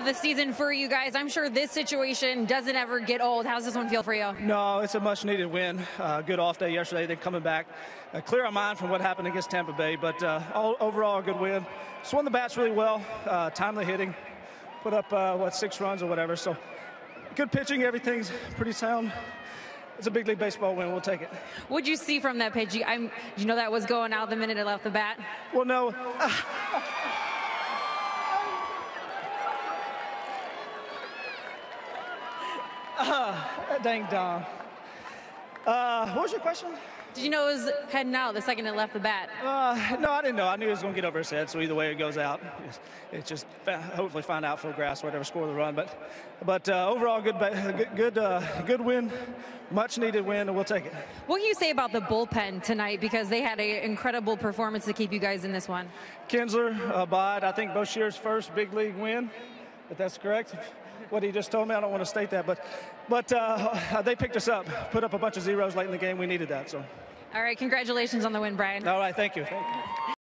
of the season for you guys. I'm sure this situation doesn't ever get old. How's this one feel for you? No, it's a much needed win. Uh, good off day yesterday. They're coming back. Uh, clear our mind from what happened against Tampa Bay, but uh, all, overall a good win. Swung the bats really well, uh, timely hitting, put up uh, what six runs or whatever. So good pitching. Everything's pretty sound. It's a big league baseball win. We'll take it. What'd you see from that pitch? You, I'm, you know that was going out the minute it left the bat. Well, no. Uh, dang Dom. Uh, what was your question? Did you know it was heading out the second it left the bat? Uh, no, I didn't know. I knew it was going to get over his head. So either way it goes out, it's, just hopefully find out full grass, whatever, score the run. But, but uh, overall, good, good, good, uh, good win, much needed win, and we'll take it. What can you say about the bullpen tonight? Because they had an incredible performance to keep you guys in this one. Kintzler, uh, Bod, I think Boshers' first big league win. If that's correct what he just told me. I don't want to state that, but but uh, they picked us up, put up a bunch of zeros late in the game. We needed that. So. All right, congratulations on the win, Brian. All right, thank you. Thank you.